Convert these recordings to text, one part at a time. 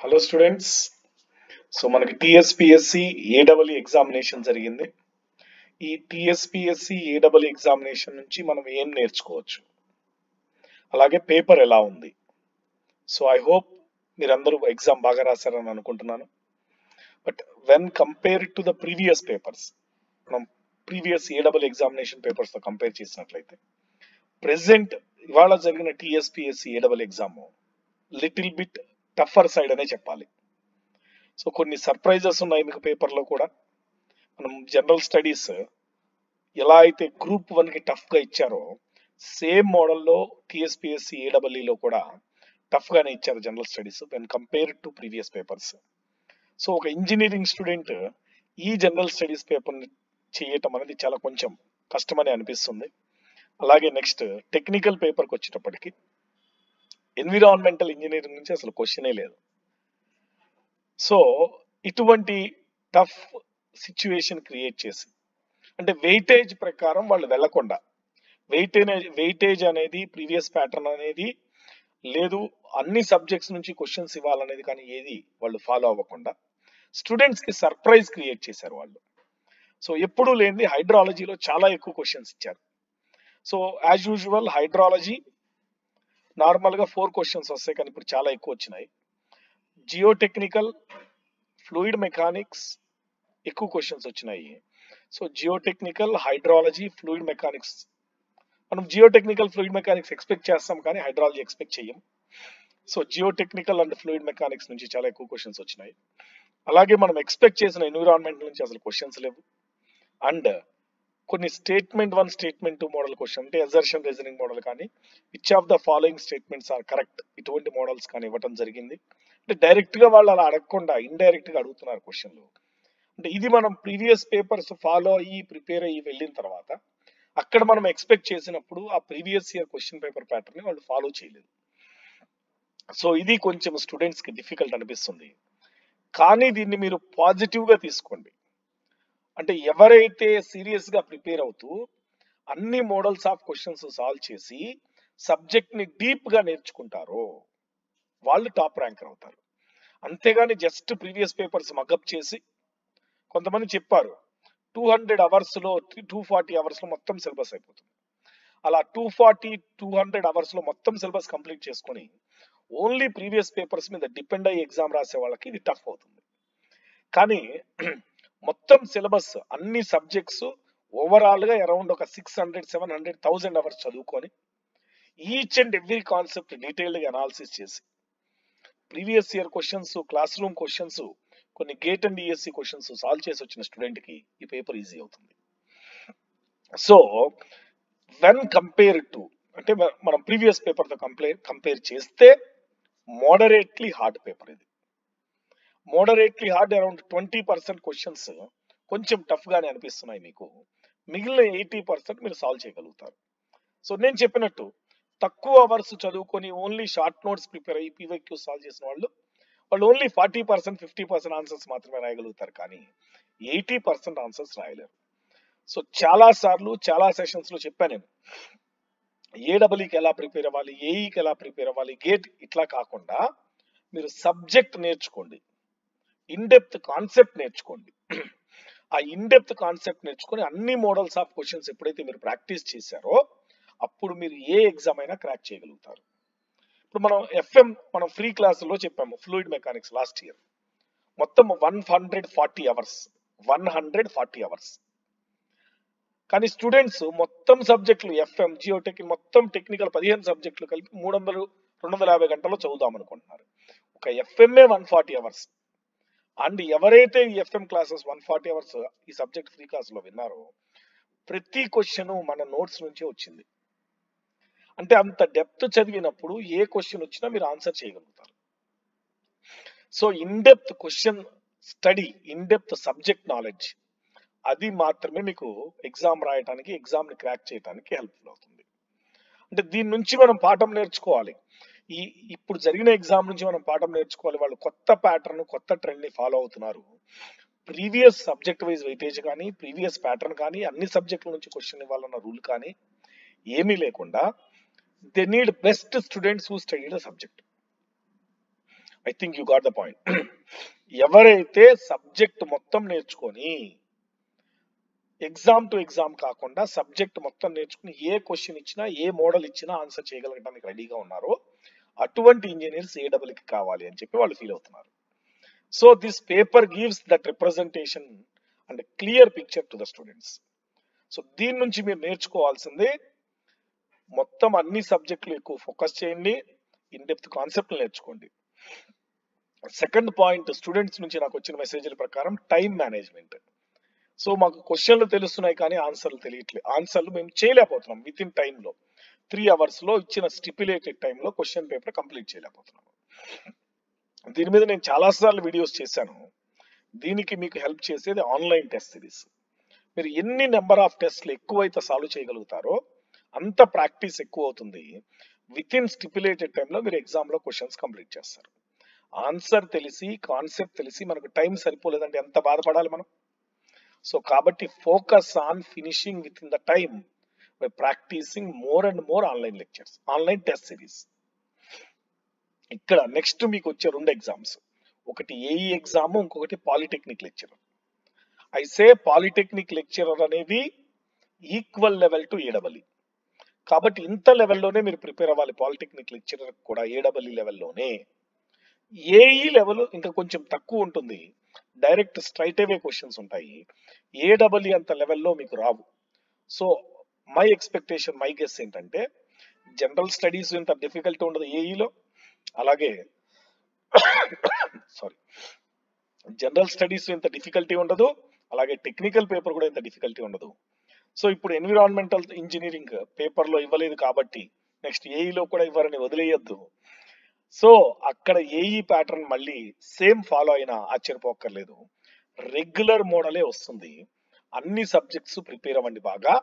Hello students so మనకి TSPSC ఏడబ్ల్యూ examination జరిగింది. ఈ టిఎస్పిఎస్సి ఏడబ్ల్యూ ఎగ్జామినేషన్ నుంచి మనం ఏం నేర్చుకోవచ్చు? అలాగే పేపర్ ఎలా ఉంది? సో ఐ హోప్ మీరందరూ ఎగ్జామ్ బాగా రాశారని అనుకుంటున్నాను. But when compare to the previous papers మనం ప్రీవియస్ ఏడబ్ల్యూ ఎగ్జామినేషన్ పేపర్స్తో కంపేర్ చేసినట్లయితే ప్రెసెంట్ ఇవాళ జరిగిన TSPSC ఏడబ్ల్యూ exam little bit tougher side అనే చెప్పాలి. సో కొన్ని సర్ప్రైజెస్ ఉన్నాయి మీకు పేపర్లో కూడా. మనం జనరల్ స్టడీస్ ఎలా అయితే గ్రూప్ వన్కి టఫ్గా ఇచ్చారో సేమ్ మోడల్లో టిఎస్పిఎస్సి ఏడబ్ల్యూలో కూడా టఫ్గానే ఇచ్చారు general studies when compare to previous papers so ఒక ఇంజనీరింగ్ స్టూడెంట్ ఈ జనరల్ స్టడీస్ పేపర్ని చేయటం అనేది చాలా కొంచెం కష్టమని అనిపిస్తుంది. అలాగే నెక్స్ట్ టెక్నికల్ పేపర్కి వచ్చేటప్పటికి ఎన్విరాన్మెంటల్ ఇంజనీరింగ్ నుంచి అసలు క్వశ్చనే లేదు. సో ఇటువంటి టఫ్ సిచ్యువేషన్ క్రియేట్ చేసి అంటే వెయిటేజ్ ప్రకారం వాళ్ళు వెళ్ళకుండా వెయిటేజ్ వెయిటేజ్ అనేది ప్రీవియస్ ప్యాటర్న్ అనేది లేదు అన్ని సబ్జెక్ట్స్ నుంచి క్వశ్చన్స్ ఇవ్వాలనేది కానీ ఏది వాళ్ళు ఫాలో అవ్వకుండా స్టూడెంట్స్కి సర్ప్రైజ్ క్రియేట్ చేశారు వాళ్ళు. సో ఎప్పుడూ లేనిది హైడ్రాలజీలో చాలా ఎక్కువ క్వశ్చన్స్ ఇచ్చారు. సో యాజ్ యూజువల్ హైడ్రాలజీ నార్మల్గా ఫోర్ క్వశ్చన్స్ వస్తాయి కానీ ఇప్పుడు చాలా ఎక్కువ వచ్చినాయి. జియోటెక్నికల్ ఫ్లూయిడ్ మెకానిక్స్ ఎక్కువ క్వశ్చన్స్ వచ్చినాయి. So geotechnical hydrology fluid mechanics. మనం జియోటెక్నికల్ ఫ్లూయిడ్ మెకానిక్స్ ఎక్స్పెక్ట్ చేస్తాం కానీ హైడ్రాలజీ ఎక్స్పెక్ట్ చేయం so geotechnical and fluid mechanics నుంచి చాలా ఎక్కువ క్వశ్చన్స్ వచ్చినాయి. అలాగే మనం ఎక్స్పెక్ట్ చేసిన ఎన్విరాన్మెంట్ నుంచి అసలు క్వశ్చన్స్ లేవు. అండ్ కొన్ని statement one statement two model question అంటే ఎజర్షన్ రీజనింగ్ మోడల్ కానీ which of the following statements are correct ఇటువంటి మోడల్స్ కానీ ఇవ్వటం జరిగింది. అంటే డైరెక్ట్గా వాళ్ళు అలా అడగకుండా ఇండైరెక్ట్గా అడుగుతున్నారు క్వశ్చన్లు అంటే ఇది మనం ప్రీవియస్ పేపర్స్ ఫాలో అయ్యి ప్రిపేర్ అయ్యి వెళ్ళిన తర్వాత అక్కడ మనం ఎక్స్పెక్ట్ చేసినప్పుడు ఆ previous year question paper pattern వాళ్ళు ఫాలో చేయలేదు. సో ఇది కొంచెం స్టూడెంట్స్కి డిఫికల్ట్ అనిపిస్తుంది. కానీ దీన్ని మీరు పాజిటివ్గా తీసుకోండి. అంటే ఎవరైతే సీరియస్గా ప్రిపేర్ అవుతూ అన్ని మోడల్స్ ఆఫ్ క్వశ్చన్స్ సాల్వ్ చేసి సబ్జెక్ట్ని డీప్గా నేర్చుకుంటారో వాళ్ళు టాప్ ర్యాంకర్ అవుతారు. అంతేగాని జస్ట్ ప్రీవియస్ పేపర్స్ మగప్ చేసి కొంతమంది చెప్పారు టూ హండ్రెడ్ అవర్స్లో టూ ఫార్టీ అవర్స్లో మొత్తం సిలబస్ అయిపోతుంది. అలా టూ ఫార్టీ టూ హండ్రెడ్ అవర్స్లో మొత్తం సిలబస్ కంప్లీట్ చేసుకొని ఓన్లీ ప్రీవియస్ పేపర్స్ మీద డిపెండ్ అయ్యి ఎగ్జామ్ రాసే వాళ్ళకి ఇది టఫ్ అవుతుంది. కానీ మొత్తం సిలబస్ అన్ని సబ్జెక్ట్స్ ఓవరాల్గా అరౌండ్ ఒక six hundred seven hundred thousand hours చదువుకొని ఈచ్ అండ్ ఎవ్రీ కాన్సెప్ట్ డీటెయిల్డ్గా అనాలిసిస్ చేసి previous year questions classroom questions కొన్ని GATE and ESC questions solve చేసి వచ్చిన స్టూడెంట్కి ఈ పేపర్ ఈజీ అవుతుంది. సో వెన్ కంపేర్ టు అంటే మనం ప్రీవియస్ పేపర్తో కంపేర్ కంపేర్ చేస్తే మోడరేట్లీ హార్డ్ పేపర్ ఇది. Moderately hard around twenty percent questions కొంచెం టఫ్ గానే అనిపిస్తున్నాయి మీకు. మిగిలిన ఎయిటీ పర్సెంట్ మీరు సాల్వ్ చేయగలుగుతారు. సో నేను చెప్పినట్టు తక్కువ అవర్స్ చదువుకొని ఓన్లీ షార్ట్ నోట్స్ ప్రిపేర్ అయ్యి పీవైక్యూ సాల్వ్ చేసిన వాళ్ళు వాళ్ళు only forty percent fifty percent answers మాత్రమే రాయగలుగుతారు కానీ ఎయిటీ పర్సెంట్ ఆన్సర్స్ రాయలేరు. సో చాలా సార్లు చాలా సెషన్స్లో చెప్పాను నేను. ఏడబ్ల్యూకి ఎలా ప్రిపేర్ అవ్వాలి ఏఈకి ఎలా ప్రిపేర్ అవ్వాలి గేట్ ఇట్లా కాకుండా మీరు సబ్జెక్ట్ నేర్చుకోండి. ఇన్డెప్త్ కాన్సెప్ట్ నేర్చుకోండి. ఆ ఇన్డెప్త్ కాన్సెప్ట్ నేర్చుకొని అన్ని మోడల్స్ ఆఫ్ క్వశ్చన్స్ ఎప్పుడైతే మీరు ప్రాక్టీస్ చేశారో అప్పుడు మీరు ఏ ఎగ్జామ్ అయినా క్రాక్ చేయగలుగుతారు. ఇప్పుడు మనం ఎఫ్ఎం మనం ఫ్రీ క్లాసుల్లో చెప్పాము ఫ్లూయిడ్ మెకానిక్స్ లాస్ట్ ఇయర్ మొత్తం one hundred forty hours one hundred forty hours కానీ స్టూడెంట్స్ మొత్తం సబ్జెక్టులు ఎఫ్ఎం జియోటెక్ మొత్తం టెక్నికల్ పదిహేను సబ్జెక్టులు కలిపి మూడు వందలు రెండు వందల యాభై గంటల్లో చదువుదాం అనుకుంటున్నారు. ఒక ఎఫ్ఎంఏ వన్ ఫార్టీ అవర్స్ అండ్ ఎవరైతే ఈ FM classes one forty hours ఈ సబ్జెక్ట్ ఫ్రీ క్లాస్లో విన్నారో ప్రతి క్వశ్చన్ మన నోట్స్ నుంచే వచ్చింది. అంటే అంత డెప్త్ చదివినప్పుడు ఏ క్వశ్చన్ వచ్చినా మీరు ఆన్సర్ చేయగలుగుతారు. So in depth question study in depth subject knowledge అది మాత్రమే మీకు ఎగ్జామ్ రాయటానికి ఎగ్జామ్ని క్రాక్ చేయడానికి హెల్ప్ఫుల్ అవుతుంది. అంటే దీని నుంచి మనం పాఠం నేర్చుకోవాలి. ఈ ఇప్పుడు జరిగిన ఎగ్జామ్ నుంచి మనం పాఠం నేర్చుకోవాలి. వాళ్ళు కొత్త ప్యాటర్న్ కొత్త ట్రెండ్ని ఫాలో అవుతున్నారు. ప్రీవియస్ సబ్జెక్ట్ వైజ్ వెయిటేజ్ కానీ ప్రీవియస్ ప్యాటర్న్ కానీ అన్ని సబ్జెక్టుల నుంచి క్వశ్చన్ ఇవ్వాలన్న రూల్ కానీ ఏమీ లేకుండా they need best students who study the subject I think you got the point ఎవరైతే సబ్జెక్ట్ మొత్తం నేర్చుకొని ఎగ్జామ్ టు ఎగ్జామ్ కాకుండా సబ్జెక్ట్ మొత్తం నేర్చుకుని ఏ క్వశ్చన్ ఇచ్చినా ఏ మోడల్ ఇచ్చినా ఆన్సర్ చేయగలగడానికి రెడీగా ఉన్నారో. అటువంటి ఇంజనీర్స్ ఏడబ్ల్యూకి కావాలి అని చెప్పి వాళ్ళు ఫీల్ అవుతున్నారు. So this paper gives that representation and clear picture to the students so దీని నుంచి మీరు నేర్చుకోవాల్సిందే మొత్తం అన్ని సబ్జెక్టులు ఎక్కువ ఫోకస్ చేయండి ఇన్ డెప్త్ కాన్సెప్ట్ నేర్చుకోండి. సెకండ్ పాయింట్ స్టూడెంట్స్ నుంచి నాకు వచ్చిన మెసేజ్ల ప్రకారం టైం మేనేజ్మెంట్ సో మాకు క్వశ్చన్లు తెలుస్తున్నాయి కానీ ఆన్సర్లు తెలియట్లేదు ఆన్సర్లు మేము చేయలేకపోతున్నాం విత్ ఇన్ టైంలో త్రీ అవర్స్లో ఇచ్చిన స్టిపులేటెడ్ టైంలో క్వశ్చన్ పేపర్ కంప్లీట్ చేయలేకపోతున్నాం. దీని మీద నేను చాలా సార్లు వీడియోస్ చేశాను. దీనికి మీకు హెల్ప్ చేసేది ఆన్లైన్ టెస్ట్ సిరీస్ మీరు ఎన్ని నెంబర్ ఆఫ్ టెస్ట్లు ఎక్కువైతే సాల్వ్ చేయగలుగుతారో అంత ప్రాక్టీస్ ఎక్కువ అవుతుంది. విత్ ఇన్ స్టిపులేటెడ్ టైంలో మీరు ఎగ్జామ్లో క్వశ్చన్స్ కంప్లీట్ చేస్తారు. ఆన్సర్ తెలిసి కాన్సెప్ట్ తెలిసి మనకు టైం సరిపోలేదంటే ఎంత బాధపడాలి మనం? సో కాబట్టి focus on finishing within the time by practicing more and more online lectures online test series ఇక్కడ నెక్స్ట్ మీకు వచ్చే రెండు ఎగ్జామ్స్ ఒకటి ఏఈ ఎగ్జామ్ ఇంకొకటి పాలిటెక్నిక్ లెక్చరర్ అయితే పాలిటెక్నిక్ లెక్చరర్ అనేది ఈక్వల్ లెవెల్ టు ఏడబలి కాబట్టి ఇంత లెవెల్లోనే మీరు ప్రిపేర్ అవ్వాలి పాలిటెక్నిక్ లెక్చరర్ కూడా ఏడబలి లెవెల్లోనే ఏఈ లెవెల్ ఇంకా కొంచెం తక్కువ ఉంటుంది. డైరెక్ట్ స్ట్రైట్ అవే క్వశ్చన్స్ ఉంటాయి. ఏడబల్ఈ అంత లెవెల్లో మీకు రావు. So my expectation my guess ఏంటంటే జనరల్ స్టడీస్ ఇంత డిఫికల్టీ ఉండదు ఏఈలో అలాగే సారీ జనరల్ స్టడీస్ ఇంత డిఫికల్టీ ఉండదు. అలాగే టెక్నికల్ పేపర్ కూడా ఇంత డిఫికల్టీ ఉండదు. సో ఇప్పుడు ఎన్విరాన్మెంటల్ ఇంజనీరింగ్ పేపర్లో ఇవ్వలేదు కాబట్టి నెక్స్ట్ ఏఈలో కూడా ఇవ్వరని వదిలేయద్దు. సో అక్కడ ఏఈ ప్యాటర్న్ మళ్ళీ సేమ్ ఫాలో అయినా ఆశ్చర్యపోక్కర్లేదు. రెగ్యులర్ మోడలే వస్తుంది. అన్ని సబ్జెక్ట్స్ ప్రిపేర్ అవ్వండి బాగా.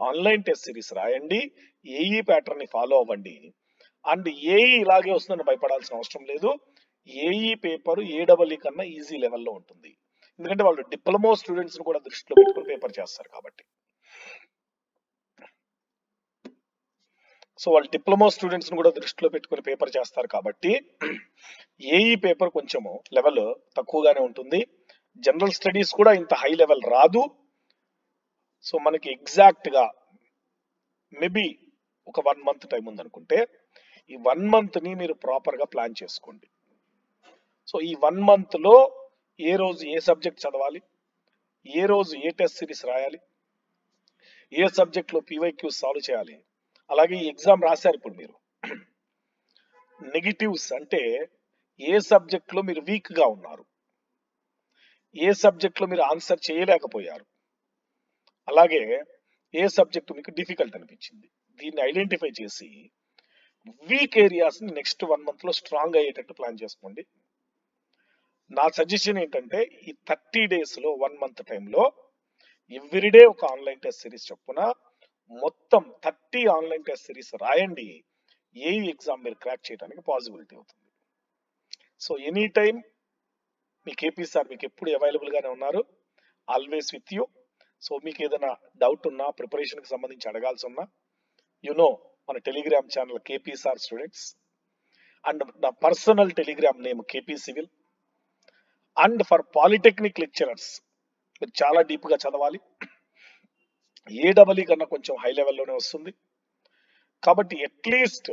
ఆన్లైన్ టెస్ట్ సిరీస్ రాయండి. ఏఈ ప్యాటర్న్ని ఫాలో అవ్వండి. అండ్ ఏఈ ఇలాగే వస్తుందని భయపడాల్సిన అవసరం లేదు. ఏఈ పేపర్ ఏడబ్ల్ఈ కన్నా ఈజీ లెవెల్లో ఉంటుంది. ఎందుకంటే వాళ్ళు డిప్లొమా స్టూడెంట్స్ని కూడా దృష్టిలో పెట్టుకుని పేపర్ చేస్తారు కాబట్టి. సో వాళ్ళు డిప్లొమా స్టూడెంట్స్ని కూడా దృష్టిలో పెట్టుకుని పేపర్ చేస్తారు కాబట్టి ఏఈ పేపర్ కొంచెము లెవెల్ తక్కువగానే ఉంటుంది. జనరల్ స్టడీస్ కూడా ఇంత హై లెవెల్ రాదు. సో మనకి ఎగ్జాక్ట్గా మేబీ ఒక వన్ మంత్ టైం ఉందనుకుంటే ఈ వన్ మంత్ని మీరు ప్రాపర్గా ప్లాన్ చేసుకోండి. సో ఈ వన్ మంత్లో ఏ రోజు ఏ సబ్జెక్ట్ చదవాలి? ఏ రోజు ఏ టెస్ట్ సిరీస్ రాయాలి? ఏ సబ్జెక్ట్లో పీవైక్యూ సాల్వ్ చేయాలి? అలాగే ఈ ఎగ్జామ్ రాశారు ఇప్పుడు మీరు. నెగిటివ్స్ అంటే ఏ సబ్జెక్ట్లో మీరు వీక్గా ఉన్నారు. ఏ సబ్జెక్ట్లో మీరు ఆన్సర్ చేయలేకపోయారు. అలాగే ఏ సబ్జెక్ట్ మీకు డిఫికల్ట్ అనిపించింది. దీన్ని ఐడెంటిఫై చేసి వీక్ ఏరియాస్ని నెక్స్ట్ వన్ మంత్లో స్ట్రాంగ్ అయ్యేటట్టు ప్లాన్ చేసుకోండి. నా సజెషన్ ఏంటంటే ఈ థర్టీ డేస్లో వన్ మంత్ టైంలో ఎవ్రీడే ఒక ఆన్లైన్ టెస్ట్ సిరీస్ చొప్పున మొత్తం థర్టీ ఆన్లైన్ టెస్ట్ సిరీస్ రాయండి. ఏ ఎగ్జామ్ మీరు క్రాక్ చేయడానికి పాసిబిలిటీ అవుతుంది. సో ఎనీ టైం మీ కేపీ సార్ మీకు ఎప్పుడు అవైలబుల్గానే ఉన్నారు. Always with you. సో మీకు ఏదైనా డౌట్ ఉన్నా ప్రిపరేషన్కి సంబంధించి అడగాల్సి ఉన్నా యు నో మన Telegram channel KP sir students. And నా personal Telegram name KP civil. And for polytechnic lecturers మీరు చాలా డీప్గా చదవాలి. ఏడబ్ల్యూ కన్నా కొంచెం హై లెవెల్లోనే వస్తుంది. కాబట్టి అట్లీస్ట్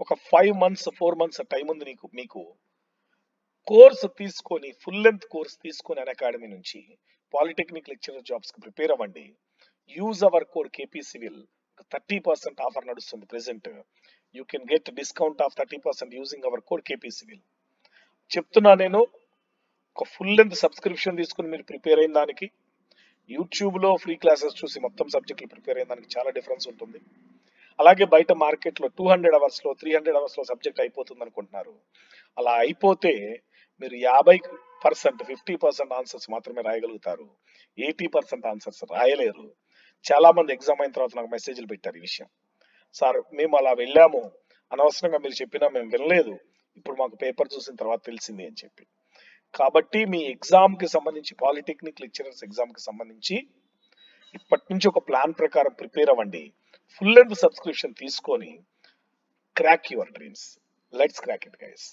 ఒక five months four months time ఉంది నీకు మీకు కోర్స్ తీసుకొని ఫుల్ లెంత్ కోర్స్ తీసుకొని అన్ అకాడమీ నుంచి పాలిటెక్నిక్ లెక్చరర్ జాబ్స్కి ప్రిపేర్ అవ్వండి. Use our code KP civil thirty percent offer నడుస్తుంది present you can get discount of thirty percent using our code KP civil చెప్తున్నా నేను ఒక ఫుల్ లెంత్ సబ్స్క్రిప్షన్ తీసుకుని మీరు ప్రిపేర్ అయిన దానికి యూట్యూబ్లో ఫ్రీ క్లాసెస్ చూసి మొత్తం సబ్జెక్టులు ప్రిపేర్ అయిన దానికి చాలా డిఫరెన్స్ ఉంటుంది. అలాగే బయట మార్కెట్లో టూ హండ్రెడ్ అవర్స్లో త్రీ హండ్రెడ్ అవర్స్లో సబ్జెక్ట్ అయిపోతుంది అనుకుంటున్నారు. అలా అయిపోతే మీరు యాభై పర్సెంట్ ఫిఫ్టీ పర్సెంట్ ఆన్సర్స్ మాత్రమే రాయగలుగుతారు. ఎయిటీ పర్సెంట్ ఆన్సర్స్ రాయలేరు. చాలా మంది ఎగ్జామ్ అయిన తర్వాత నాకు మెసేజ్లు పెట్టారు ఈ విషయం. సార్ మేము అలా వెళ్ళాము. అనవసరంగా మీరు చెప్పినా మేము వినలేదు. ఇప్పుడు మాకు పేపర్ చూసిన తర్వాత తెలిసింది అని చెప్పి. కాబట్టి మీ ఎగ్జామ్కి సంబంధించి పాలిటెక్నిక్ లెక్చరర్స్ ఎగ్జామ్కి సంబంధించి ఇప్పటి నుంచి ఒక ప్లాన్ ప్రకారం ప్రిపేర్ అవ్వండి. ఫుల్ అండ్ సబ్స్క్రిప్షన్ తీసుకొని crack your dreams let's crack it guys